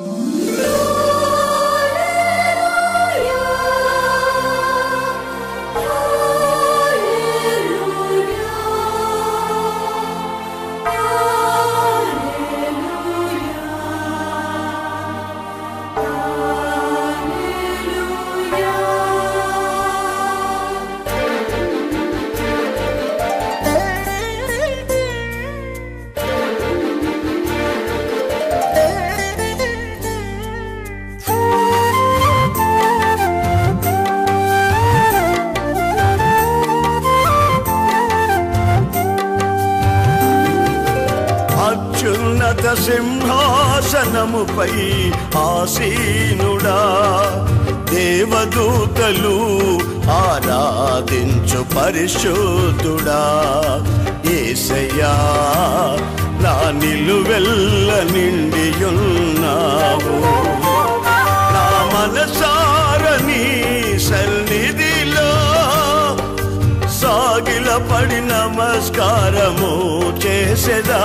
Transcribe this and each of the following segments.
Música ఆసీనుడా. దేవదూతలు ఆరాధించు పరిశుద్ధుడా. ఏసయ్యా నా నిలువెల్ల నిండియున్నావు. నా మనసారని సన్నిధిలో పడి నమస్కారము చేసేదా?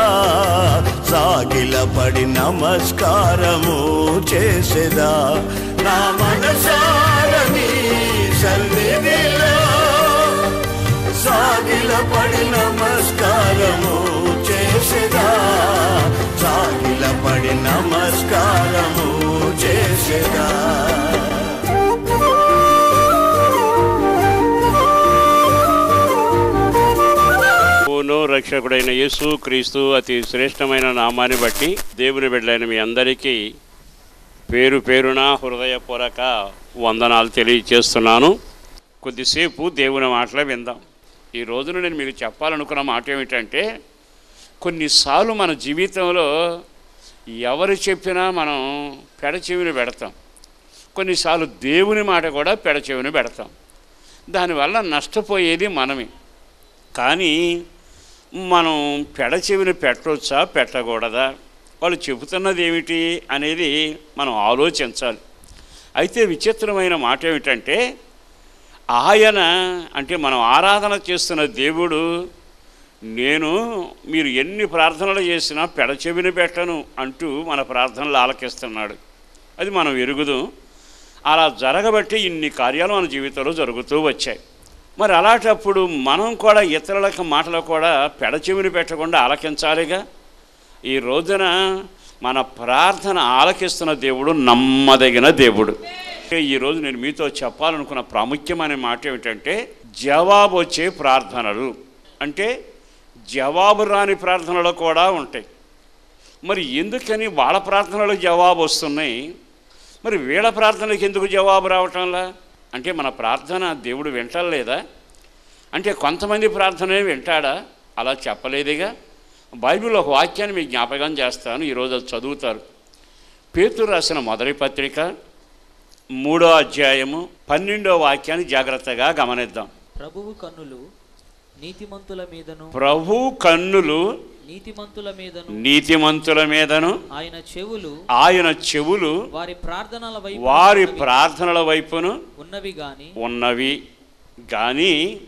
సాగిల పడి నమస్కారము చేసేదా? నా మనసారని సన్నిధిలో సాగిల పడి నమస్కారము చేసేదా? సాగిల పడి నమస్కారము చేసేదా? రక్షకుడైన యేసు క్రీస్తు అతి శ్రేష్టమైన నామాన్ని బట్టి దేవుని బిడ్డలైన మీ అందరికీ పేరు పేరున హృదయపూర్వక వందనాలు తెలియచేస్తున్నాను. కొద్దిసేపు దేవుని మాటలే విందాం. ఈ రోజున నేను మీకు చెప్పాలనుకున్న మాట ఏమిటంటే కొన్నిసార్లు మన జీవితంలో ఎవరు చెప్పినా మనం పెడచెవిని పెడతాం. కొన్నిసార్లు దేవుని మాట కూడా పెడచెవిని పెడతాం. దానివల్ల నష్టపోయేది మనమే. కానీ మనం పెడచెవిని పెట్టవచ్చా పెట్టకూడదా? వాళ్ళు చెబుతున్నది ఏమిటి అనేది మనం ఆలోచించాలి. అయితే విచిత్రమైన మాట ఏమిటంటే ఆయన అంటే మనం ఆరాధన చేస్తున్న దేవుడు నేను మీరు ఎన్ని ప్రార్థనలు చేసినా పెడచెవిని పెట్టను అంటూ మన ప్రార్థనలు ఆలకిస్తున్నాడు. అది మనం ఎరుగుదాం. అలా జరగబట్టి ఇన్ని కార్యాలు మన జీవితంలో జరుగుతూ వచ్చాయి. మరి అలాంటప్పుడు మనం కూడా ఇతరులకు మాటలు కూడా పెడచెవిని పెట్టకుండా ఆలకించాలిగా? ఈ రోజున మన ప్రార్థన ఆలకిస్తున్న దేవుడు నమ్మదగిన దేవుడు. ఈరోజు నేను మీతో చెప్పాలనుకున్న ప్రాముఖ్యమైన మాట ఏమిటంటే జవాబు వచ్చే ప్రార్థనలు. అంటే జవాబు రాని ప్రార్థనలు కూడా ఉంటాయి. మరి ఎందుకని వాళ్ళ ప్రార్థనలు జవాబు వస్తున్నాయి? మరి వీళ్ళ ప్రార్థనలకు ఎందుకు జవాబు రావటంలా? అంటే మన ప్రార్థన దేవుడు వింటలేదా? అంటే కొంతమంది ప్రార్థనే వింటాడా? అలా చెప్పలేదుగా. బైబిల్లో ఒక వాక్యాన్ని మీకు జ్ఞాపకం చేస్తాను ఈరోజు అది చదువుతారు. పేతురు రాసిన మొదటి పత్రిక మూడో అధ్యాయము పన్నెండో వాక్యాన్ని జాగ్రత్తగా గమనిద్దాం. ప్రభువు కన్నులు నీతిమంతుల మీదను ప్రభు కన్నులు నీతిమంతుల మీదను నీతిమంతుల మీదను ఆయన చెవులు ఆయన చెవులు వారి ప్రార్థనల వైపు వారి ప్రార్థనల వైపును ఉన్నవి గాని ఉన్నవి కానీ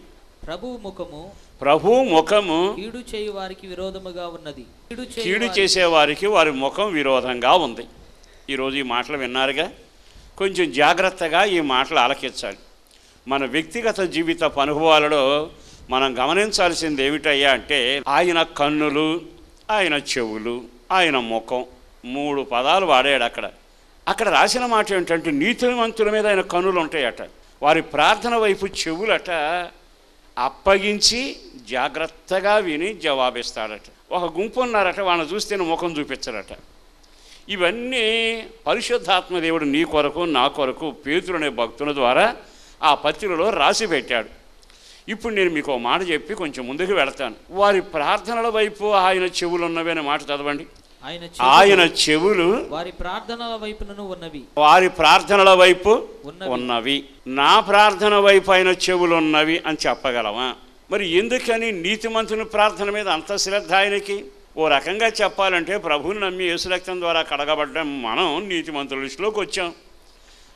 ప్రభువు ముఖము ప్రభు ముఖము కీడు చేయు వారికి విరోధముగా ఉన్నది. కీడు చేయు కీడు వారి- చేసేవారికి వారి ముఖం విరోధంగా ఉంది. ఈరోజు ఈ మాటలు విన్నారుగా? కొంచెం జాగ్రత్తగా ఈ మాటలు ఆలకించాలి. మన వ్యక్తిగత జీవిత అనుభవాలలో మనం గమనించాల్సింది ఏమిటయ్యా అంటే ఆయన కన్నులు ఆయన చెవులు ఆయన ముఖం మూడు పదాలు వాడాడు అక్కడ. అక్కడ రాసిన మాట ఏంటంటే నీతిమంతుల మీద ఆయన కన్నులు ఉంటాయట. వారి ప్రార్థన వైపు చెవులట అప్పగించి జాగ్రత్తగా విని జవాబిస్తాడట. ఒక గుంపు ఉన్నారట వాళ్ళని చూస్తే ముఖం చూపించరట. ఇవన్నీ పరిశుద్ధాత్మ దేవుడు నీ కొరకు నా కొరకు పేతురు అనే భక్తుల ద్వారా ఆ పత్రికలో రాసి పెట్టాడు. ఇప్పుడు నేను మీకు ఒక మాట చెప్పి కొంచెం ముందుకు వెళతాను. వారి ప్రార్థనల వైపు ఆయన చెవులు ఉన్నవి అనే మాట చదవండి. ఆయన చెవులు వారి ప్రార్థనల వైపునను ఉన్నవి. వారి ప్రార్థనల వైపు ఉన్నవి. నా ప్రార్థన వైపు ఆయన చెవులు ఉన్నవి అని చెప్పగలమా? మరి ఎందుకని నీతిమంతుని ప్రార్థన మీద అంత శ్రద్ధ ఆయనకి? ఓ రకంగా చెప్పాలంటే ప్రభువుని నమ్మి యేసురక్తం ద్వారా కడగబడ్డ మనం నీతిమంతుల లిస్టులోకి వచ్చాం.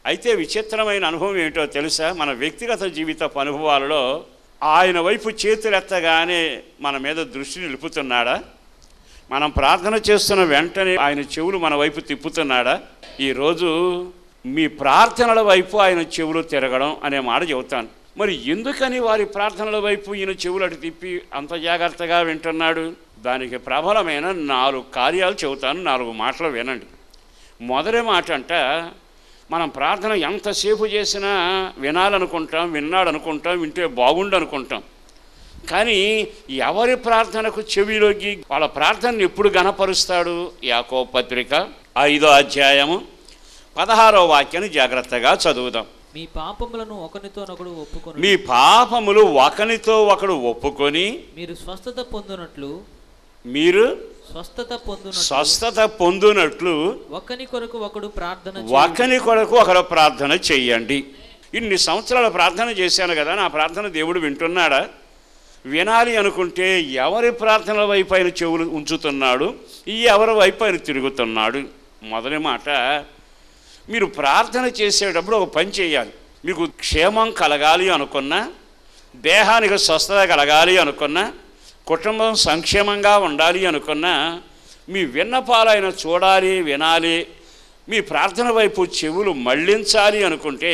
అయితే విచిత్రమైన అనుభవం ఏంటో తెలుసా? మన వ్యక్తిగత జీవిత అనుభవాలలో ఆయన వైపు చేతులెత్తగానే మన మీద దృష్టి నిలుపుతున్నాడా? మనం ప్రార్థన చేస్తున్న వెంటనే ఆయన చెవులు మన వైపు తిప్పుతున్నాడా? ఈరోజు మీ ప్రార్థనల వైపు ఆయన చెవులు తిరగడం అనే మాట చెబుతాను. మరి ఎందుకని వారి ప్రార్థనల వైపు ఈయన చెవులు అటు తిప్పి అంత జాగ్రత్తగా వింటున్నాడు? దానికి ప్రబలమైన నాలుగు కార్యాలు చెబుతాను. నాలుగు మాటలు వినండి. మొదటి మాట అంట మనం ప్రార్థన ఎంతసేపు చేసినా వినాలనుకుంటాం విన్నాడు అనుకుంటాం వింటే బాగుండు అనుకుంటాం కానీ ఎవరి ప్రార్థనకు చెవిలోకి వాళ్ళ ప్రార్థనను ఎప్పుడు గణపరుస్తాడు యాకో పత్రిక ఐదో అధ్యాయము పదహారో వాక్యాన్ని జాగ్రత్తగా చదువుదాం. మీ పాపములను ఒకనితోనొకడు ఒప్పుకొని మీ పాపములు ఒకనితో ఒకడు ఒప్పుకొని మీరు స్వస్థత పొందునట్లు మీరు స్వస్థత పొందునట్లు స్వస్థత పొందునట్లు ఒకని కొరకు ఒకడు ప్రార్థన. ఒకని కొరకు ఒకరు ప్రార్థన చెయ్యండి ఇన్ని సంవత్సరాల ప్రార్థన చేశాను కదా నా ప్రార్థన దేవుడు వింటున్నాడా? వినాలి అనుకుంటే ఎవరి ప్రార్థనల వైపు ఆయన చెవులు ఉంచుతున్నాడు? ఈ ఎవరి వైపు ఆయన తిరుగుతున్నాడు? మొదటి మాట మీరు ప్రార్థన చేసేటప్పుడు ఒక పని చేయాలి. మీకు క్షేమం కలగాలి అనుకున్నా దేహానికి స్వస్థత కలగాలి అనుకున్నా కుటుంబం సంక్షేమంగా ఉండాలి అనుకున్నా మీ విన్నపాలైన చూడాలి వినాలి మీ ప్రార్థన వైపు చెవులు మళ్ళించాలి అనుకుంటే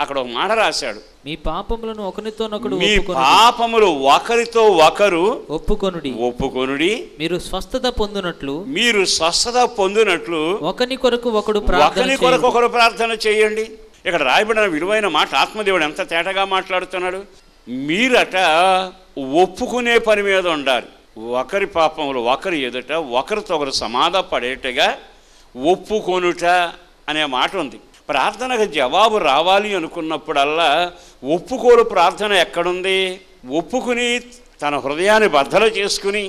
అక్కడ ఒక మాట రాశాడు. మీ పాపములను ఒకనితోనొకడు మీ పాపములు ఒకరితో ఒకరు ఒప్పుకొనుడి. ఒప్పుకొనుడి. మీరు స్వస్థత పొందునట్లు మీరు స్వస్థత పొందినట్లు ఒకని కొరకు ఒకడు ఒకరి కొరకు. ఒకరు ప్రార్థన చేయండి. ఇక్కడ రాయబడిన విలువైన మాట ఆత్మదేవుడు ఎంత తేటగా మాట్లాడుతున్నాడు? మీరట ఒప్పుకునే పని మీద ఉండాలి. ఒకరి పాపములు ఒకరి ఎదుట ఒకరితో ఒకరు సమాధ పడేటగా ఒప్పుకొనుట అనే మాట ఉంది. ప్రార్థనకు జవాబు రావాలి అనుకున్నప్పుడల్లా ఒప్పుకోలు ప్రార్థన ఎక్కడుంది? ఒప్పుకుని తన హృదయాన్ని బద్దలు చేసుకుని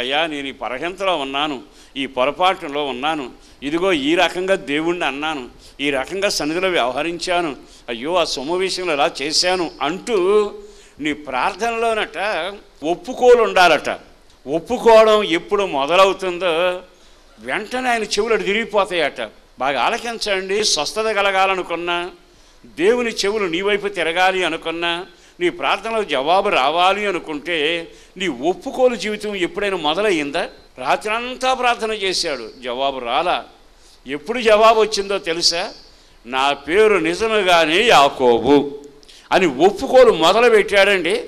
అయ్యా నేను ఈ పరహంతలో ఉన్నాను ఈ పొరపాటులో ఉన్నాను ఇదిగో ఈ రకంగా దేవుణ్ణి అన్నాను ఈ రకంగా సన్నిధిలో వ్యవహరించాను అయ్యో ఆ సొమ్ము విషయంలో ఇలా చేశాను అంటూ నీ ప్రార్థనలోనట ఒప్పుకోలు ఉండాలట. ఒప్పుకోవడం ఎప్పుడు మొదలవుతుందో వెంటనే ఆయన చెవులు అటు తిరిగిపోతాయట. బాగా ఆలకించండి స్వస్థత కలగాలనుకున్నా దేవుని చెవులు నీ వైపు తిరగాలి అనుకున్నా నీ ప్రార్థనలో జవాబు రావాలి అనుకుంటే నీ ఒప్పుకోలు జీవితం ఎప్పుడైనా మొదలయ్యిందా? రాత్రంతా ప్రార్థన చేశాడు. జవాబు రాలా. ఎప్పుడు జవాబు వచ్చిందో తెలుసా? నా పేరు నిజముగానే యాకోబు. అని ఒప్పుకోలు మొదలు పెట్టాడండి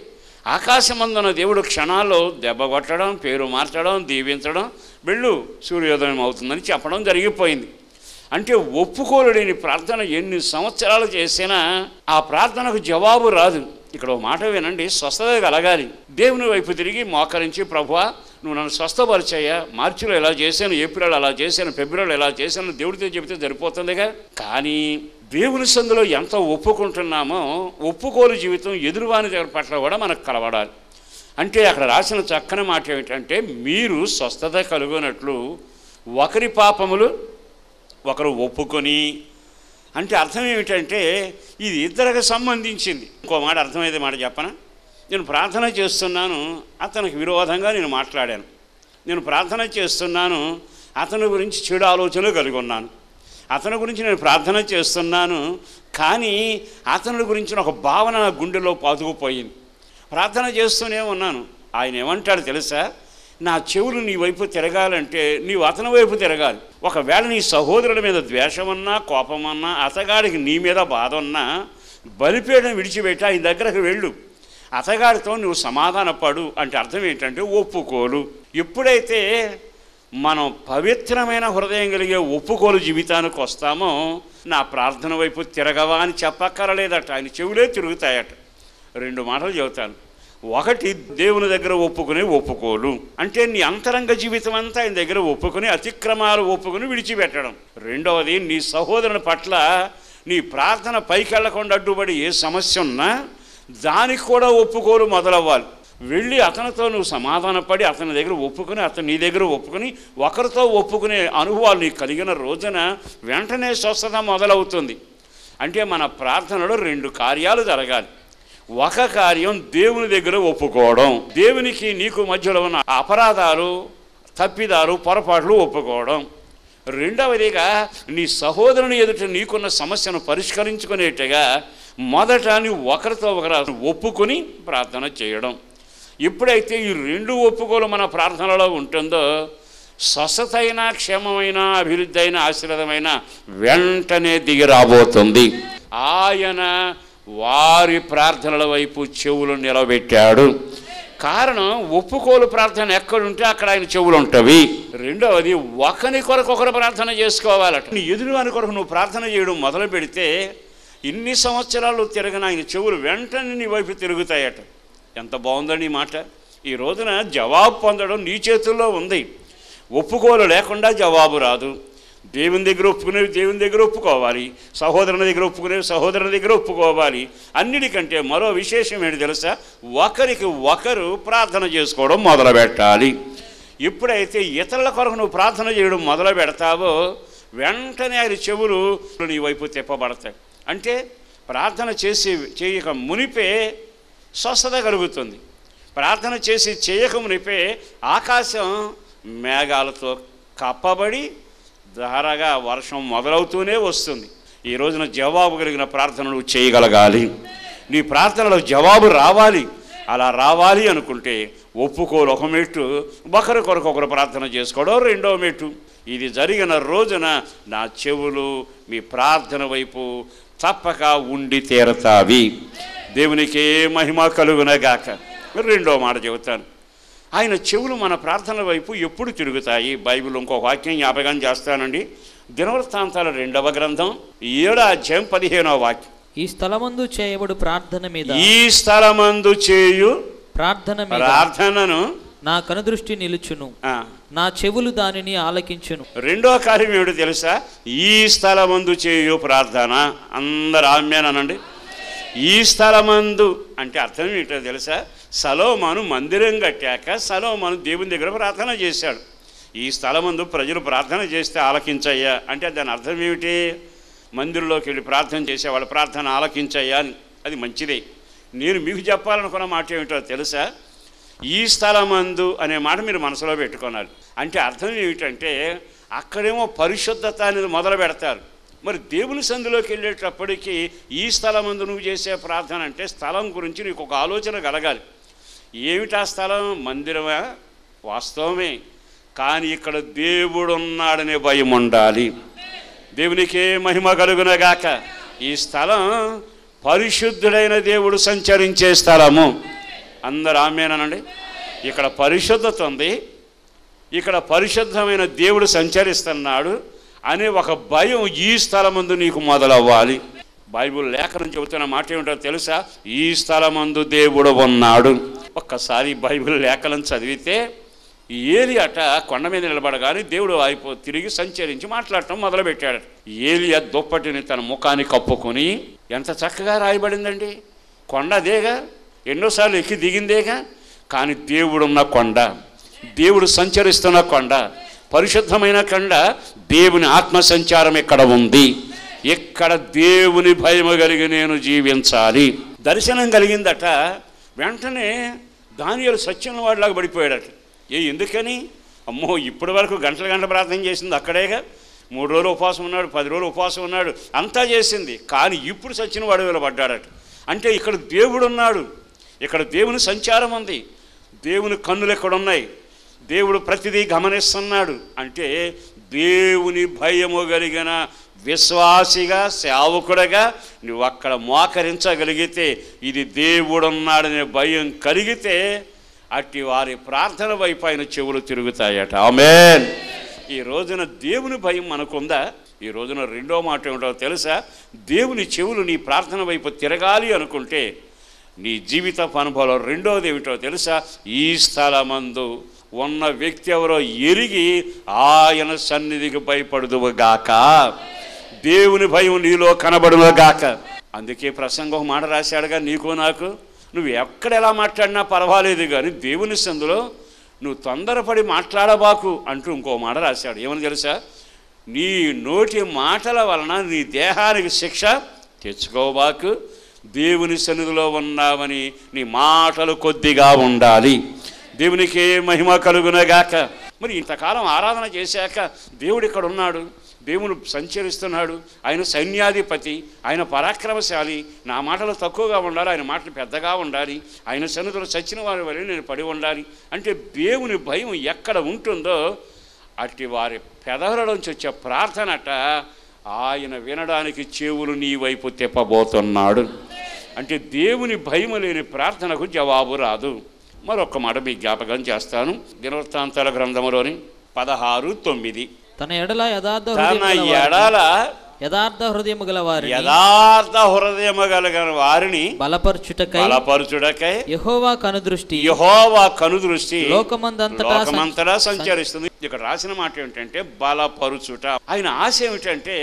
ఆకాశమందున దేవుడు క్షణాల్లో దెబ్బ కొట్టడం పేరు మార్చడం దీవించడం వెళ్ళు సూర్యోదయం అవుతుందని చెప్పడం జరిగిపోయింది. అంటే ఒప్పుకోలేని ప్రార్థన ఎన్ని సంవత్సరాలు చేసినా ఆ ప్రార్థనకు జవాబు రాదు. ఇక్కడ ఒక మాట వినండి స్వస్థత కలగాలి. దేవుని వైపు తిరిగి మోకరించి ప్రభువా నువ్వు నన్ను స్వస్థపరిచాయా? మార్చిలో ఎలా చేశాను? ఏప్రిల్ అలా చేశాను? ఫిబ్రవరిలో ఎలా చేశాను? దేవుడితో చెబితే సరిపోతుందిగా. కానీ దేవుని సందులో ఎంత ఒప్పుకుంటున్నామో ఒప్పుకోలు జీవితం ఎదురువాని దగ్గర పట్ల కూడా మనకు కలవడాలి. అంటే అక్కడ రాసిన చక్కని మాట ఏమిటంటే మీరు స్వస్థత కలుగునట్లు ఒకరి పాపములు ఒకరు ఒప్పుకొని. అంటే అర్థం ఏమిటంటే ఇది ఇద్దరికి సంబంధించింది. ఇంకో మాట అర్థమైతే మాట చెప్పనా? నేను ప్రార్థన చేస్తున్నాను అతనికి విరోధంగా నేను మాట్లాడాను. నేను ప్రార్థన చేస్తున్నాను అతని గురించి చెడు ఆలోచనలు కలిగి ఉన్నాను. అతని గురించి నేను ప్రార్థన చేస్తున్నాను కానీ అతని గురించిన ఒక భావన నా గుండెలో పాతుకుపోయింది. ప్రార్థన చేస్తూనే ఉన్నాను. ఆయన ఏమంటాడు తెలుసా? నా చెవులు నీ వైపు తిరగాలంటే నీవు అతని వైపు తిరగాలి. ఒకవేళ నీ సహోదరుడి మీద ద్వేషమన్నా కోపమన్నా అతగాడికి నీ మీద బాధ ఉన్నా బలిపేయడం విడిచిపెట్టి ఆయన దగ్గరకు వెళ్ళు. అతగాడితో నువ్వు సమాధానపడు అంటే అర్థం ఏంటంటే ఒప్పుకోలు. ఎప్పుడైతే మనం పవిత్రమైన హృదయం కలిగే ఒప్పుకోలు జీవితానికి వస్తామో నా ప్రార్థన వైపు తిరగవా అని చెప్పక్కరలేదట. ఆయన చెవులే తిరుగుతాయట. రెండు మాటలు చెబుతాను. ఒకటి దేవుని దగ్గర ఒప్పుకుని ఒప్పుకోలు. అంటే నీ అంతరంగ జీవితం అంతా ఆయన దగ్గర ఒప్పుకుని అతిక్రమాలు ఒప్పుకుని విడిచిపెట్టడం. రెండవది నీ సహోదరుని పట్ల నీ ప్రార్థన పైకెళ్ళకుండా అడ్డుపడి ఏ సమస్య ఉన్నా దానికి కూడా ఒప్పుకోలు మొదలవ్వాలి. వెళ్ళి అతనితో నువ్వు సమాధానపడి అతని దగ్గర ఒప్పుకొని అతను నీ దగ్గర ఒప్పుకొని ఒకరితో ఒప్పుకునే అనుభవాలు నీకు కలిగిన రోజున వెంటనే స్వస్థత మొదలవుతుంది. అంటే మన ప్రార్థనలో రెండు కార్యాలు జరగాలి. ఒక కార్యం దేవుని దగ్గర ఒప్పుకోవడం దేవునికి నీకు మధ్యలో ఉన్న అపరాధాలు తప్పిదాలు పొరపాట్లు ఒప్పుకోవడం. రెండవదిగా నీ సహోదరుని ఎదుట నీకున్న సమస్యను పరిష్కరించుకునేట్టుగా మొదట నువ్వు ఒకరితో ఒకరు ఒప్పుకొని ప్రార్థన చేయడం. ఎప్పుడైతే ఈ రెండు ఒప్పుకోలు మన ప్రార్థనలో ఉంటుందో స్వస్థత క్షేమమైన అభివృద్ధి అయిన ఆశీర్వదమైన వెంటనే దిగి రాబోతుంది. ఆయన వారి ప్రార్థనల వైపు చెవులు నిలబెట్టాడు. కారణం ఒప్పుకోలు ప్రార్థన ఎక్కడుంటే అక్కడ ఆయన చెవులు ఉంటవి. రెండవది ఒకరి కొరకు ఒకరు ప్రార్థన చేసుకోవాలట. నీ ఎదురువాని కొరకు నువ్వు ప్రార్థన చేయడం మొదలు పెడితే ఇన్ని సంవత్సరాలు తిరగని ఆయన చెవులు వెంటనే నీ వైపు తిరుగుతాయట. ఎంత బాగుందని మాట? ఈ రోజున జవాబు పొందడం నీ చేతుల్లో ఉంది. ఒప్పుకోలు లేకుండా జవాబు రాదు. దేవుని దగ్గర ఒప్పుకునేవి దేవుని దగ్గర ఒప్పుకోవాలి. సహోదరుని దగ్గర ఒప్పుకునేవి సహోదరుని దగ్గర ఒప్పుకోవాలి. అన్నిటికంటే మరో విశేషం ఏంటి తెలుసా? ఒకరికి ఒకరు ప్రార్థన చేసుకోవడం మొదలు పెట్టాలి. ఎప్పుడైతే ఇతరుల కొరకు నువ్వు ప్రార్థన చేయడం మొదలు పెడతావో వెంటనే ఆయన చెవులు నీ వైపు తిప్పబడతాయి. అంటే ప్రార్థన చేసి చేయక మునిపే స్వస్థత కలుగుతుంది. ప్రార్థన చేసి చేయకమునిపే ఆకాశం మేఘాలతో కప్పబడి ధారగా వర్షం మొదలవుతూనే వస్తుంది. ఈ రోజున జవాబు కలిగిన ప్రార్థనలు చేయగలగాలి. నీ ప్రార్థనలో జవాబు రావాలి. అలా రావాలి అనుకుంటే ఒప్పుకోలు ఒక మెట్టు ఒకరి కొరకు ఒకరు ప్రార్థన చేసుకోవడం రెండో మెట్టు ఇది జరిగిన రోజున నా చెవులు మీ ప్రార్థన వైపు తప్పక ఉండి తీరతావి. దేవునికే మహిమ కలుగునగాక. రెండో మాట చెబుతాను. ఆయన చెవులు మన ప్రార్థనల వైపు ఎప్పుడు తిరుగుతాయి? బైబిల్ ఇంకో వాక్యం జ్ఞాపకం చేస్తానండి. దినవృత్తాంతాల రెండవ గ్రంథం ఏడో అధ్యాయం పదిహేనవ వాక్యం. ఈ స్థలమందు చేయబడు ప్రార్థన మీద ఈ స్థలమందు చేయు ప్రార్థన ప్రార్థనను నా కనుదృష్టి నిలుచును. నా చెవులు దానిని ఆలకించును. రెండో కార్యం ఏమిటో తెలుసా? ఈ స్థలమందు చేయు ప్రార్థన. అందరు ఆమెనండి ఈ స్థలమందు అంటే అర్థం ఏంటో తెలుసా? సలోమాను మందిరం కట్టాక సలోమాను దేవుని దగ్గర ప్రార్థన చేశాడు. ఈ స్థలమందు ప్రజలు ప్రార్థన చేస్తే ఆలకించయ్యా అంటే దాని అర్థం ఏమిటి? మందిరంలోకి వెళ్ళి ప్రార్థన చేసే వాళ్ళ ప్రార్థన ఆలకించయ్యా అని. అది మంచిదే. నేను మీకు చెప్పాలనుకున్న మాట ఏమిటో తెలుసా? ఈ స్థలమందు అనే మాట మీరు మనసులో పెట్టుకున్నారు అంటే అర్థం ఏమిటంటే అక్కడేమో పరిశుద్ధత అనేది మొదలు పెడతారు. మరి దేవుని సందులోకి వెళ్ళేటప్పటికీ ఈ స్థలమందు నువ్వు చేసే ప్రార్థన అంటే స్థలం గురించి నీకు ఒక ఆలోచన కలగాలి. ఏమిటా స్థలం? మందిరమా? వాస్తవమే. కానీ ఇక్కడ దేవుడు ఉన్నాడనే భయం ఉండాలి. దేవునికే మహిమ కలుగునగాక ఈ స్థలం పరిశుద్ధుడైన దేవుడు సంచరించే స్థలము. అందరు ఆమెనండి ఇక్కడ పరిశుద్ధత ఉంది. ఇక్కడ పరిశుద్ధమైన దేవుడు సంచరిస్తున్నాడు. అనే ఒక భయం ఈ స్థలమందు నీకు మొదలవ్వాలి. బైబిల్ లేఖనం చెబుతున్న మాట ఏమిటో తెలుసా? ఈ స్థలమందు దేవుడు ఉన్నాడు. ఒక్కసారి బైబిల్ లేఖనం చదివితే ఏలి అట కొండ మీద నిలబడగానే దేవుడు అయిపో తిరిగి సంచరించి మాట్లాడటం మొదలుపెట్టాడు. ఏలియా దుప్పటిని తన ముఖాన్ని కప్పుకొని ఎంత చక్కగా రాయబడిందండి. కొండ అదేగా? ఎన్నోసార్లు ఎక్కి దిగిందేగా? కానీ దేవుడున్న కొండ దేవుడు సంచరిస్తున్న కొండ పరిశుద్ధమైన కండ దేవుని ఆత్మ సంచారం ఇక్కడ ఉంది? ఇక్కడ దేవుని భయము కలిగి నేను జీవించాలి? దర్శనం కలిగిందట. వెంటనే దానియాలు సత్యం వాడిలాగా పడిపోయాడట. ఏ ఎందుకని? అమ్మో ఇప్పటి వరకు గంటల గంట ప్రార్థన చేసింది అక్కడేగా మూడు రోజులు ఉపవాసం ఉన్నాడు పది రోజులు ఉపవాసం ఉన్నాడు అంతా చేసింది. కానీ ఇప్పుడు సచిన వాడు నిలబడ్డాడట అంటే ఇక్కడ దేవుడు ఉన్నాడు. ఇక్కడ దేవుని సంచారం ఉంది. దేవుని కన్నులు ఎక్కడ ఉన్నాయి దేవుడు ప్రతిదీ గమనిస్తున్నాడు అంటే దేవుని భయము కలిగిన విశ్వాసిగా సేవకుడగా నువ్వు అక్కడ మోకరించగలిగితే ఇది దేవుడున్నాడనే భయం కలిగితే అట్టి వారి ప్రార్థన వైపు ఆయన చెవులు తిరుగుతాయట. ఆమెన్. ఈ రోజున దేవుని భయం మనకుందా? ఈ రోజున రెండో మాట ఏమిటో తెలుసా? దేవుని చెవులు నీ ప్రార్థన వైపు తిరగాలి అనుకుంటే నీ జీవిత అనుభవంలో రెండోది ఏమిటో తెలుసా? ఈ స్థలమందు ఉన్న వ్యక్తి ఎవరో ఎరిగి ఆయన సన్నిధికి భయపడుదువుగాక. దేవుని భయం నీలో కనబడునుగాక. అందుకే ప్రసంగం ఒక మాట రాశాడుగా నీకు నాకు. నువ్వు ఎక్కడ ఎలా మాట్లాడినా పర్వాలేదు కానీ దేవుని సందులో నువ్వు తొందరపడి మాట్లాడబాకు అంటూ ఇంకో మాట రాశాడు. ఏమని తెలుసా? నీ నోటి మాటల వలన నీ దేహానికి శిక్ష తెచ్చుకోబాకు. దేవుని సన్నిధిలో ఉన్నావని నీ మాటలు కొద్దిగా ఉండాలి. దేవునికి మహిమ కలుగునగాక. మరి ఇంతకాలం ఆరాధన చేశాక దేవుడు ఇక్కడ ఉన్నాడు దేవుడు సంచరిస్తున్నాడు ఆయన సైన్యాధిపతి ఆయన పరాక్రమశాలి నా మాటలు తక్కువగా ఉండాలి ఆయన మాటలు పెద్దగా ఉండాలి ఆయన సన్నిధిలో చచ్చిన వారి వల్ల నేను పడి ఉండాలి అంటే దేవుని భయం ఎక్కడ ఉంటుందో అట్టి వారి పెదవుల నుంచి వచ్చే ప్రార్థనట ఆయన వినడానికి చెవులు నీ వైపు తిప్పబోతున్నాడు. అంటే దేవుని భయం లేని ప్రార్థనకు జవాబు రాదు. మరొక మాట మీకు జ్ఞాపకం చేస్తాను. దినవృత్తాంతాల గ్రంథములోని పదహారు తొమ్మిది. తన ఎడల యథార్థ తన గల ఎడల యథార్థ హృదయము గల వారిని యథార్థ హృదయము కలిగిన వారిని బలపరచుటకై బలపరచుడకై యెహోవా కనుదృష్టి యహోవా కనుదృష్టి లోకమందంతటా లోకమంతటా సంచరిస్తుంది. ఇక్కడ రాసిన మాట ఏమిటంటే బలపరుచుట. ఆయన ఆశ ఏమిటంటే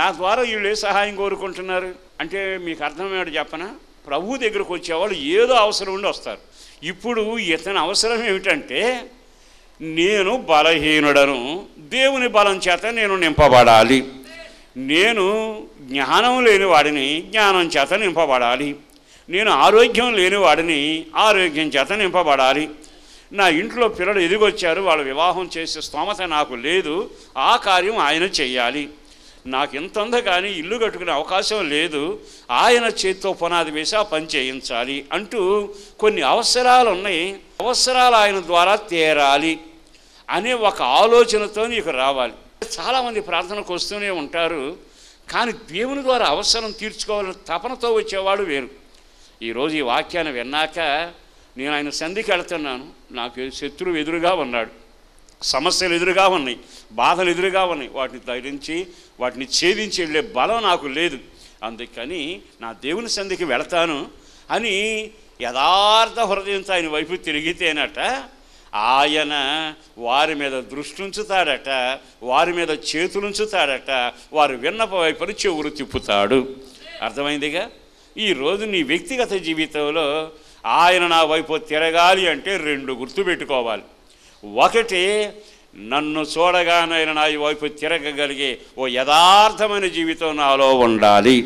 నా ద్వారా వీళ్ళు ఏ సహాయం కోరుకుంటున్నారు. అంటే మీకు అర్థం ఏమిటి చెప్పనా? ప్రభు దగ్గరకు వచ్చేవాళ్ళు ఏదో అవసరం ఉండి వస్తారు. ఇప్పుడు ఇతని అవసరం ఏమిటంటే నేను బలహీనుడను దేవుని బలం చేత నేను నింపబడాలి. నేను జ్ఞానం లేని వాడిని జ్ఞానం చేత నింపబడాలి. నేను ఆరోగ్యం లేని వాడిని ఆరోగ్యం చేత నింపబడాలి. నా ఇంట్లో పిల్లలు ఎదిగొచ్చారు వాళ్ళు వివాహం చేసే స్తోమత నాకు లేదు ఆ కార్యం ఆయన చెయ్యాలి నాకు ఇంత కానీ ఇల్లు కట్టుకునే అవకాశం లేదు. ఆయన చేతితో పునాది వేసి ఆ పని చేయించాలి అంటూ కొన్ని అవసరాలు ఉన్నాయి అవసరాలు ఆయన ద్వారా తీరాలి అనే ఒక ఆలోచనతో నీకు రావాలి. చాలామంది ప్రార్థనకు వస్తూనే ఉంటారు. కానీ దేవుని ద్వారా అవసరం తీర్చుకోవాలని తపనతో వచ్చేవాడు వేరు. ఈరోజు ఈ వాక్యాన్ని విన్నాక నేను ఆయన సంధికి వెళుతున్నాను. నాకు శత్రువు ఎదురుగా ఉన్నాడు. సమస్యలు ఎదురుగా ఉన్నాయి బాధలు ఎదురుగా ఉన్నాయి. వాటిని ధరించి వాటిని ఛేదించి వెళ్ళే బలం నాకు లేదు. అందుకని నా దేవుని సంధికి వెళతాను అని యథార్థ హృదయంతో ఆయన వైపు తిరిగితేనట ఆయన వారి మీద దృష్టి ఉంచుతాడట వారి మీద చేతులుంచుతాడట వారు విన్నప వైపును చెవులు తిప్పుతాడు. అర్థమైందిగా? ఈరోజు నీ వ్యక్తిగత జీవితంలో ఆయన నా వైపు తిరగాలి అంటే రెండు గుర్తుపెట్టుకోవాలి. ఒకటి నన్ను చూడగానైనా నా వైపు తిరగగలిగే ఓ యథార్థమైన జీవితం నాలో ఉండాలి.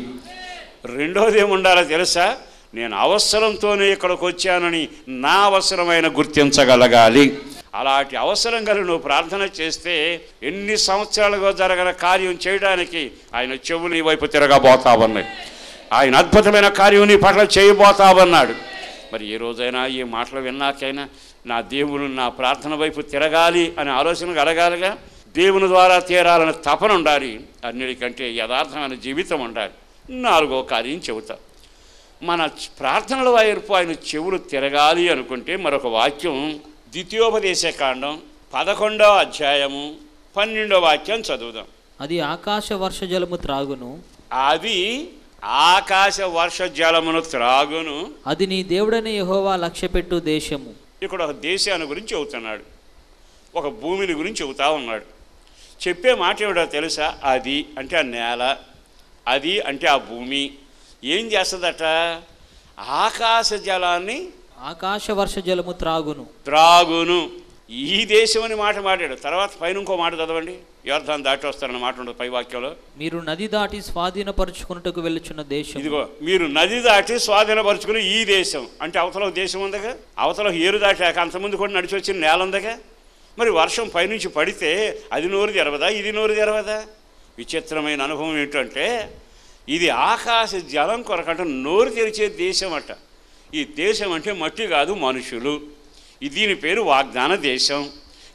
రెండోది ఏముండాలో తెలుసా? నేను అవసరంతోనే ఇక్కడికి వచ్చానని నా అవసరమైన గుర్తించగలగాలి. అలాంటి అవసరం కలిగి నువ్వు ప్రార్థన చేస్తే ఎన్ని సంవత్సరాలుగా జరగని కార్యం చేయడానికి ఆయన చెవులు నీ వైపు తిరగబోతావన్నాయి ఆయన అద్భుతమైన కార్యం నీ పట్ల చేయబోతావన్నాడు మరి ఏ రోజైనా ఈ మాటలు విన్నాకైనా నా దేవుడు నా ప్రార్థన వైపు తిరగాలి అనే ఆలోచన కలగాలిగా. దేవుని ద్వారా తీరాలని తపన ఉండాలి. అన్నిటికంటే యథార్థమైన జీవితం ఉండాలి. నాలుగో కార్యం చెబుతా. మన ప్రార్థనల వైపు ఆయన చెవులు తిరగాలి అనుకుంటే మరొక వాక్యం ద్వితీయోపదేశ కాండం పదకొండవ అధ్యాయము పన్నెండవ వాక్యం చదువుదాం. అది ఆకాశ వర్ష జలము త్రాగును. అది ఆకాశ వర్ష జలమును త్రాగును. అది నీ దేవుడని యెహోవా లక్ష్యపెట్టు దేశము. ఇక్కడ ఒక దేశాన్ని గురించి చెబుతున్నాడు. ఒక భూమిని గురించి చెబుతా ఉన్నాడు. చెప్పే మాట ఏమిటో తెలుసా? అది అంటే ఆ నేల అది అంటే ఆ భూమి. ఏం చేస్తుందట? ఆకాశ జలాన్ని ఆకాశ వర్ష జలము త్రాగును. త్రాగును. ఈ దేశం అని మాట మాట్లాడు. తర్వాత పైన ఇంకో మాట చదవండి. యోర్ధాన్ని దాటి వస్తారన్న మాట ఉండదు పై వాక్యంలో. మీరు నది దాటి స్వాధీనపరుచుకున్నట్టుకు వెళ్ళుచున్న దేశం ఇదిగో మీరు నది దాటి స్వాధీనపరుచుకుని ఈ దేశం. అంటే అవతల దేశం ఉందగా? అవతల ఏరు దాటాక అంతకుముందు కూడా నడిచి వచ్చిన నేల ఉందగా? మరి వర్షం పైనుంచి పడితే అది నోరు తెరవదా ఇది నోరు తెరవదా విచిత్రమైన అనుభవం ఏంటంటే ఇది ఆకాశ జలం కొరకంట నోరు తెరిచే దేశం అట ఈ దేశం అంటే మట్టి కాదు మనుషులు. దీని పేరు వాగ్దాన దేశం.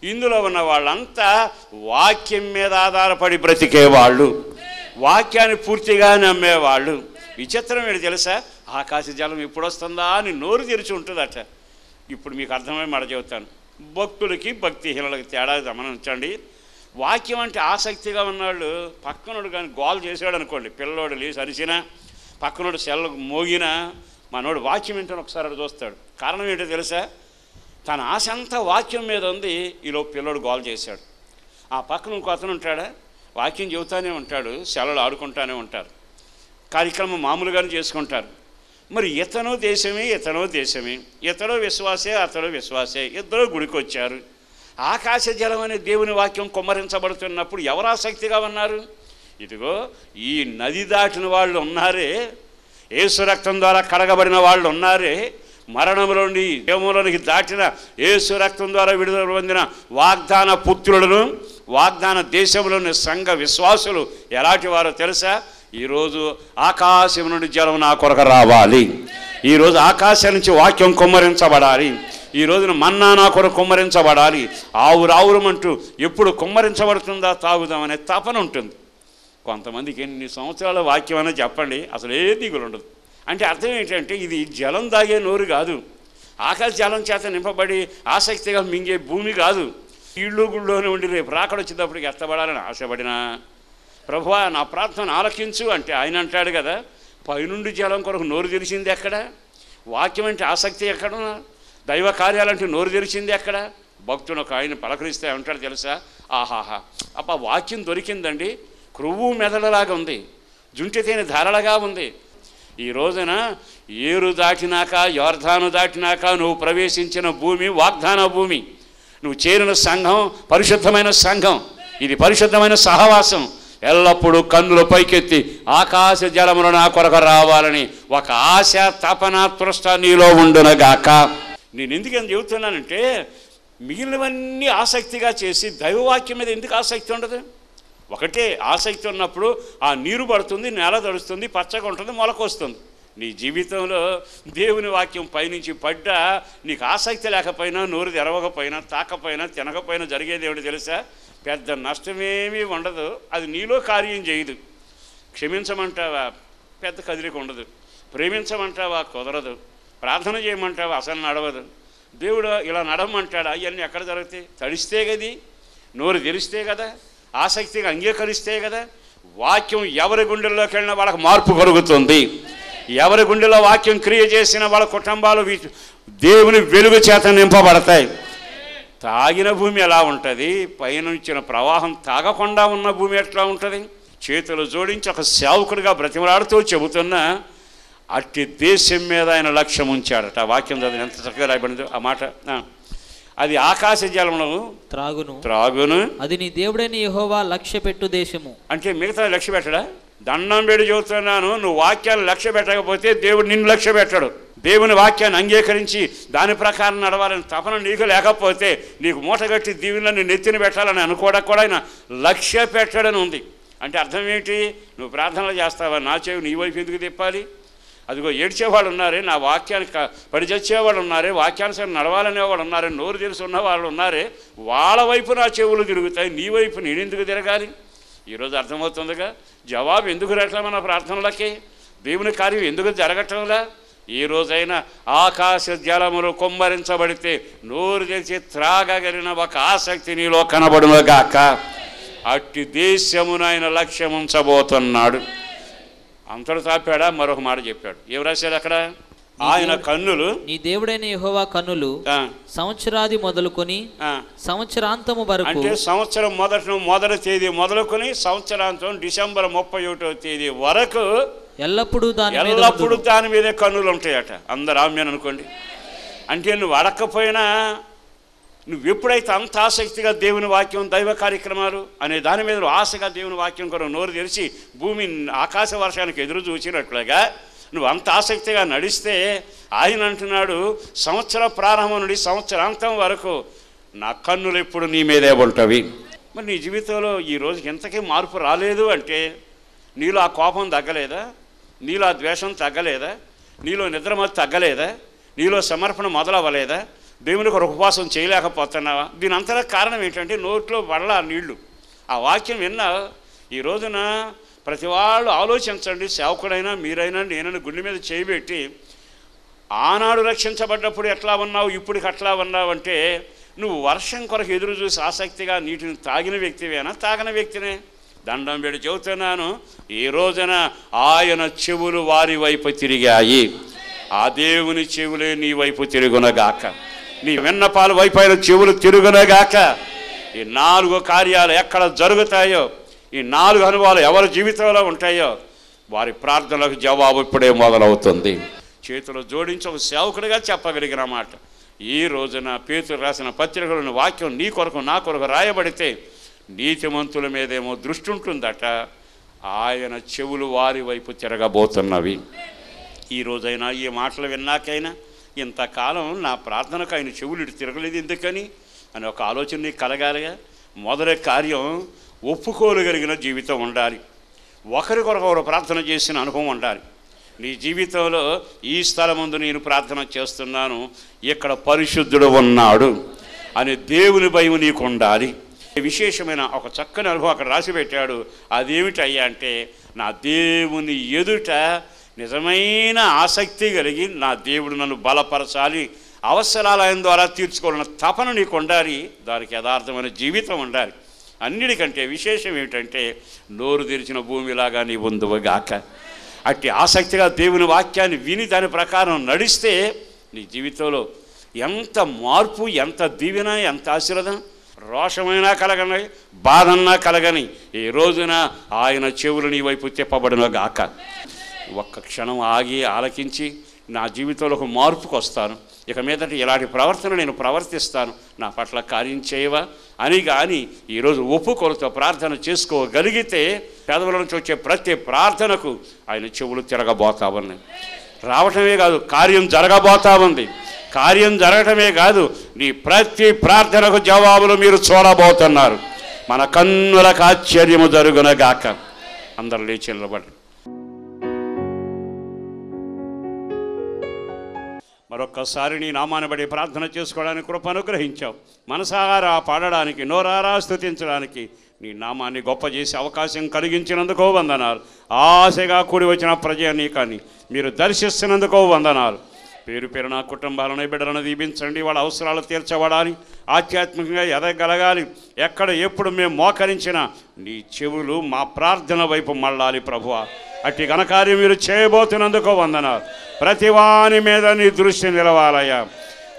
ఇందులో ఉన్న వాళ్ళంతా వాక్యం మీద ఆధారపడి బ్రతికేవాళ్ళు. వాక్యాన్ని పూర్తిగా నమ్మేవాళ్ళు. విచిత్రం ఏంటి తెలుసా? ఆకాశ జలం ఎప్పుడు వస్తుందా అని నోరు తెరిచి ఉంటుందట. ఇప్పుడు మీకు అర్థమై మడ చెబుతాను. భక్తులకి భక్తిహీనులకి తేడా గమనించండి. వాక్యం అంటే ఆసక్తిగా ఉన్నాళ్ళు పక్కనోడు కానీ గోల్ చేసాడు అనుకోండి పిల్లోడు లేచి అరిచినా పక్కనోడు సెల్ మోగినా మనోడు వాక్యం ఏంటని ఒకసారి చూస్తాడు. కారణం ఏంటో తెలుసా? తన ఆశ అంతా వాక్యం మీద ఉంది ఈలో పిల్లోడు గోల్ చేశాడు. ఆ పక్కన ఇంకో అతను ఉంటాడా? వాక్యం చెబుతానే ఉంటాడు సెలవులు ఆడుకుంటానే ఉంటారు. కార్యక్రమం మామూలుగానే చేసుకుంటారు. మరి ఇతనో దేశమే ఇతనో దేశమే. ఇతడో విశ్వాసే అతడో విశ్వాసే. ఇద్దరు గుడికొచ్చారు. ఆకాశ జలం అనే దేవుని వాక్యం కుమ్మరించబడుతున్నప్పుడు ఎవరు ఆసక్తిగా ఉన్నారు? ఇదిగో ఈ నది దాటిన వాళ్ళు ఉన్నారే ఏసు రక్తం ద్వారా కడగబడిన వాళ్ళు ఉన్నారే మరణంలోని దేవంలోనికి దాటిన యేసు రక్తం ద్వారా విడుదల పొందిన వాగ్దాన పుత్రులను వాగ్దాన దేశంలోని సంఘ విశ్వాసులు ఎలాంటి వారో తెలుసా? ఈరోజు ఆకాశం నుండి జలం నా కొరకు రావాలి. ఈరోజు ఆకాశం నుంచి వాక్యం కుమ్మరించబడాలి. ఈ రోజున మన్నా నా కొరకు కుమ్మరించబడాలి. ఆవురావురమంటూ ఎప్పుడు కుమ్మరించబడుతుందా తాగుదామనే తపన ఉంటుంది. కొంతమందికి ఎన్ని సంవత్సరాల వాక్యం అనేది చెప్పండి అసలు ఏ దిగులు ఉండదు అంటే అర్థం ఏంటంటే ఇది జలం దాగే నోరు కాదు. ఆకలి జలం చేత నింపబడి ఆసక్తిగా మింగే భూమి కాదు. ఇళ్ళు గుళ్ళోనే ఉండి రేపు రాకడ వచ్చేటప్పటికి ఎత్తబడాలని ఆశపడినా. ప్రభువా నా ప్రార్థన ఆలకించు అంటే ఆయన అంటాడు కదా పైనుండి జలం కొరకు నోరు తెరిచింది ఎక్కడ? వాక్యం అంటే ఆసక్తి ఎక్కడ దైవ కార్యాలంటే నోరు తెరిచింది ఎక్కడ? భక్తుడు ఒక ఆయన పలకరిస్తే ఉంటాడు తెలుసా? ఆహాహా. అప్ప వాక్యం దొరికిందండి. క్రొవ్వు మెదడులాగా ఉంది. జుంటి తేనె ధారలుగా ఉంది. ఈ రోజున ఏరు దాటినాక యోర్ధాను దాటినాక నువ్వు ప్రవేశించిన భూమి వాగ్దాన భూమి. నువ్వు చేరిన సంఘం పరిశుద్ధమైన సంఘం. ఇది పరిశుద్ధమైన సహవాసం. ఎల్లప్పుడూ కన్నుల పైకెత్తి ఆకాశ జలములు నా కొరకు రావాలని ఒక ఆశ తపన తృష్ట నీలో ఉండునగాక. నేను ఎందుకు చెబుతున్నానంటే మిగిలినవన్నీ ఆసక్తిగా చేసి దైవవాక్యం మీద ఎందుకు ఆసక్తి ఉండదు? ఒకటే ఆసక్తి ఉన్నప్పుడు ఆ నీరు పడుతుంది నేల తడుస్తుంది పచ్చగా ఉంటుంది మొలకొస్తుంది నీ జీవితంలో దేవుని వాక్యం పైనుంచి పడ్డా నీకు ఆసక్తి లేకపోయినా నోరు తెరవకపోయినా తాకపోయినా తినకపోయినా జరిగేది ఏమిటి తెలుసా? పెద్ద నష్టమేమీ ఉండదు. అది నీలో కార్యం చేయదు. క్షమించమంటావా? పెద్ద కదిలిక ఉండదు. ప్రేమించమంటావా? కుదరదు. ప్రార్థన చేయమంటావా? అసలు నడవదు. దేవుడు ఇలా నడవమంటాడా? అవన్నీ ఎక్కడ జరుగుతాయి? తడిస్తే కది నోరు తెరిస్తే కదా? ఆసక్తిగా అంగీకరిస్తే కదా వాక్యం ఎవరి గుండెల్లోకి వెళ్ళినా వాళ్ళకి మార్పు కలుగుతుంది. ఎవరి గుండెలో వాక్యం క్రియ చేసిన వాళ్ళ కుటుంబాలు వీ- దేవుని వెలుగు చేత నింపబడతాయి. తాగిన భూమి ఎలా ఉంటుంది? పైనుంచిన ప్రవాహం తాగకుండా ఉన్న భూమి ఎట్లా ఉంటుంది? చేతులు జోడించి ఒక సేవకుడిగా బ్రతిమలాడుతూ చెబుతున్నా అట్టి దేశం మీద ఆయన లక్ష్యం ఉంచాడట. వాక్యం చదివిన ఎంత చక్కగా రాయబడిందో ఆ మాట. అది ఆకాశ జలమును త్రాగును. త్రాగును. అది నీ దేవుడైన యెహోవా లక్ష్య పెట్టు దేశము. అంటే మిగతా లక్ష్య పెట్టడా? దండం పెడి చెబుతున్నాను నువ్వు వాక్యాన్ని లక్ష్య పెట్టకపోతే దేవుడు నిన్ను లక్ష్య పెట్టడు. దేవుని వాక్యాన్ని అంగీకరించి దాని ప్రకారం నడవాలని తపన నీకు లేకపోతే నీకు మూటగట్టి దీవులను నెత్తిన పెట్టాలని అనుకోవడం కూడా ఆయన లక్ష్య పెట్టడని ఉంది. అంటే అర్థం ఏంటి? నువ్వు ప్రార్థనలు చేస్తావా? నా చెవి నీ వైపు ఎందుకు తిప్పాలి? అదిగో ఏడ్చేవాళ్ళు ఉన్నారే నా వాక్యానికి పడిచచ్చేవాళ్ళు ఉన్నారే వాక్యానుసారం నడవాలనే వాళ్ళు ఉన్నారే నోరు తెలిసి ఉన్న వాళ్ళు ఉన్నారే వాళ్ళ వైపు నా చెవులు తిరుగుతాయి నీ వైపు నేను ఎందుకు తిరగాలి? ఈరోజు అర్థమవుతుందిగా? జవాబు ఎందుకు రావట్లే మన ప్రార్థనలకి? దేవుని కార్యం ఎందుకు జరగటంలా ఈ రోజైనా ఆకాశ జలములు కొమ్మరించబడితే నోరు తెరిచి త్రాగగలిగిన ఒక ఆసక్తి నీలో కనబడునుగాక. అట్టి దేశమును లక్ష్యం ఉంచబోతున్నాడు అంతడు తాపాడా? మరొక మాట చెప్పాడు. ఏం రాశాడు అక్కడ? ఆయన కన్నులు నీ దేవుడైన యెహోవా కన్నులు సంవత్సరాది మొదలుకొని సంవత్సరాంతము వరకు అంటే సంవత్సరం మొదటి మొదటి తేదీ మొదలుకొని సంవత్సరాంతం డిసెంబర్ ముప్పై ఒకటో తేదీ వరకు ఎల్లప్పుడూ దాని ఎల్లప్పుడూ. దాని మీదే కన్నులు ఉంటాయట. అందరు ఆమెను అనుకోండి. అంటే నువ్వు అడగకపోయినా నువ్వు ఎప్పుడైతే అంత ఆసక్తిగా దేవుని వాక్యం దైవ కార్యక్రమాలు అనే దాని మీద నువ్వు ఆశగా దేవుని వాక్యం కూడా నోరు తెరిచి భూమి ఆకాశ వర్షానికి ఎదురు చూసినట్లుగా నువ్వు అంత ఆసక్తిగా నడిస్తే ఆయన అంటున్నాడు సంవత్సర ప్రారంభం నుండి సంవత్సరాంతం వరకు నా కన్నులు ఎప్పుడు నీ మీదే ఉంటవి. మరి నీ జీవితంలో ఈ రోజుకి ఎంతకీ మార్పు రాలేదు అంటే నీలో ఆ కోపం తగ్గలేదా? నీలో ఆ ద్వేషం తగ్గలేదా? నీలో నిద్రమతి తగ్గలేదా? నీలో సమర్పణ మొదలవ్వలేదా? దేవునికి ఒక ఉపవాసం చేయలేకపోతున్నావా? దీని అంతటా కారణం ఏంటంటే నోట్లో పడల నీళ్ళు. ఆ వాక్యం విన్నా ఈ రోజున ప్రతి వాళ్ళు ఆలోచించండి సేవకుడైనా మీరైనా నేనైనా గుండె మీద చేయబెట్టి ఆనాడు రక్షించబడ్డప్పుడు ఎట్లా ఉన్నావు? ఇప్పటికి అట్లా ఉన్నావు? అంటే నువ్వు వర్షం కొరకు ఎదురు చూసి ఆసక్తిగా నీటిని తాగిన వ్యక్తివేనా? తాగిన వ్యక్తినే. దండం పెడి చెబుతున్నాను ఈ రోజున ఆయన చెవులు వారి వైపు తిరిగాయి. ఆ దేవుని చెవులే నీ వైపు తిరుగునగాక. నీ విన్నపాలు వైపైన చెవులు తిరుగునగాక ఈ నాలుగు కార్యాలు ఎక్కడ జరుగుతాయో ఈ నాలుగు అనుభవాలు ఎవరి జీవితంలో ఉంటాయో వారి ప్రార్థనలకు జవాబు ఇప్పుడే మొదలవుతుంది. చేతులు జోడించి ఒక సేవకుడిగా చెప్పగలిగిన మాట. ఈ రోజున పేతులు రాసిన పత్రికలను వాక్యం నీ కొరకు నా కొరకు రాయబడితే నీతిమంతుల మీదేమో దృష్టి ఉంటుందట. ఆయన చెవులు వారి వైపు తిరగబోతున్నవి. ఈ రోజైనా ఈ మాటలు విన్నాకైనా ఇంతకాలం నా ప్రార్థనకు ఆయన చెవులు ఇటు తిరగలేదు ఎందుకని? అని ఒక ఆలోచన నీకు కలగాలిగా. మొదటి కార్యం ఒప్పుకోగలిగిన జీవితం ఉండాలి. ఒకరికొరకొకరు ప్రార్థన చేసిన అనుభవం ఉండాలి. నీ జీవితంలో ఈ స్థలం ముందు నేను ప్రార్థన చేస్తున్నాను. ఇక్కడ పరిశుద్ధుడు ఉన్నాడు అనే దేవుని భయం నీకు ఉండాలి. విశేషమైన ఒక చక్కని అనుభవం అక్కడ రాసి పెట్టాడు. అదేమిటి అయ్యా అంటే నా దేవుని ఎదుట నిజమైన ఆసక్తి కలిగి నా దేవుడు నన్ను బలపరచాలి అవసరాలు ఆయన ద్వారా తీర్చుకోవాలన్న తపన నీకు ఉండాలి దానికి యథార్థమైన జీవితం ఉండాలి. అన్నిటికంటే విశేషం ఏమిటంటే నోరు తెరిచిన భూమిలాగా నీ ఉందువగాక అట్టి ఆసక్తిగా దేవుని వాక్యాన్ని విని దాని ప్రకారం నడిస్తే నీ జీవితంలో ఎంత మార్పు ఎంత దీవెన ఎంత ఆశీర్వదం? రోషమైనా కలగని బాధన్నా కలగని ఈ రోజున ఆయన చెవులు నీ వైపు తిప్పబడినగాక. ఒక్క క్షణం ఆగి ఆలకించి నా జీవితంలో ఒక మార్పుకు వస్తాను. ఇక మీదట ఇలాంటి ప్రవర్తన నేను ప్రవర్తిస్తాను. నా పట్ల కార్యం చేయవా? అని కానీ ఈరోజు ఒప్పుకొలతో ప్రార్థన చేసుకోగలిగితే పేదవుల నుంచి వచ్చే ప్రతి ప్రార్థనకు ఆయన చెవులు తిరగబోతా ఉన్నాయి. రావటమే కాదు కార్యం జరగబోతా ఉంది. కార్యం జరగటమే కాదు నీ ప్రతి ప్రార్థనకు జవాబులు మీరు చూడబోతున్నారు. మన కన్నులకు ఆశ్చర్యము జరుగునగాక. అందరు లేచి నిలబడి మరొక్కసారి నీ నామాన్ని బడి ప్రార్థన చేసుకోవడానికి కృప అనుగ్రహించావు. మనసారా పాడడానికి నోరారా స్థుతించడానికి నీ నామాన్ని గొప్ప చేసే అవకాశం కలిగించినందుకో వందనాలు. ఆశగా కూడి వచ్చిన ప్రజని కానీ మీరు దర్శిస్తున్నందుకో వందనాలు. పేరు పేరు నా కుటుంబాలను బిడ్డలను దీపించండి. వాళ్ళ అవసరాలు తీర్చబడాలి. ఆధ్యాత్మికంగా ఎదగలగాలి ఎక్కడ ఎప్పుడు మేము మోకరించినా నీ చెవులు మా ప్రార్థన వైపు మళ్ళాలి ప్రభువ. అట్టి ఘనకార్యం మీరు చేయబోతున్నందుకో వందనాలు. ప్రతివాని మీద నీ దృష్టి నిలవాలయ్యా.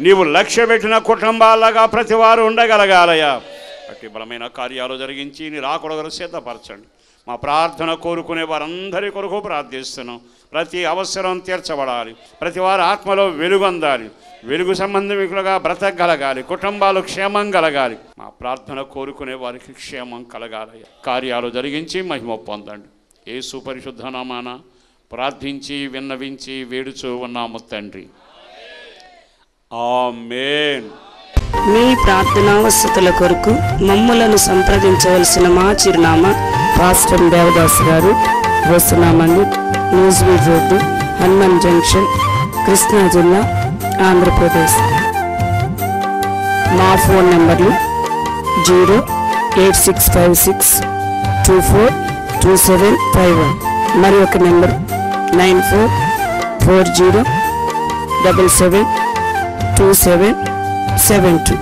నీవు లక్ష్య పెట్టిన కుటుంబాలాగా ప్రతివారు ఉండగలగాలయ్యా. అట్టి బలమైన కార్యాలు జరిగించి నీ రాకూడదు సిద్ధపరచండి. మా ప్రార్థన కోరుకునే వారందరి కొరకు ప్రార్థిస్తున్నాం. ప్రతి అవసరం తీర్చబడాలి. ప్రతి వారు ఆత్మలో వెలుగొందాలి వెలుగు సంబంధికులుగా బ్రతకగలగాలి. కుటుంబాలు క్షేమం కలగాలి. మా ప్రార్థన కోరుకునే వారికి క్షేమం కలగాలి. కార్యాలు జరిగించి మహిమ పొందండి. ఏ సుపరిశుద్ధనామాన ప్రార్థించి విన్నవించి వేడుచూ ఉన్నాము తండ్రి. ఆమేన్. మీ ప్రార్థనావసతుల కొరకు మమ్ములను సంప్రదించవలసిన మా చిరునామా పాస్టర్ దేవదాస్ గారు. వస్తున్నామండి. న్యూస్ వీడ్ రోడ్డు హనుమాన్ జంక్షన్ కృష్ణా జిల్లా ఆంధ్రప్రదేశ్. మా ఫోన్ నెంబర్లు zero eight six five six two four two seven five one. మరి ఒక number nine four four zero double seven two seven seven two.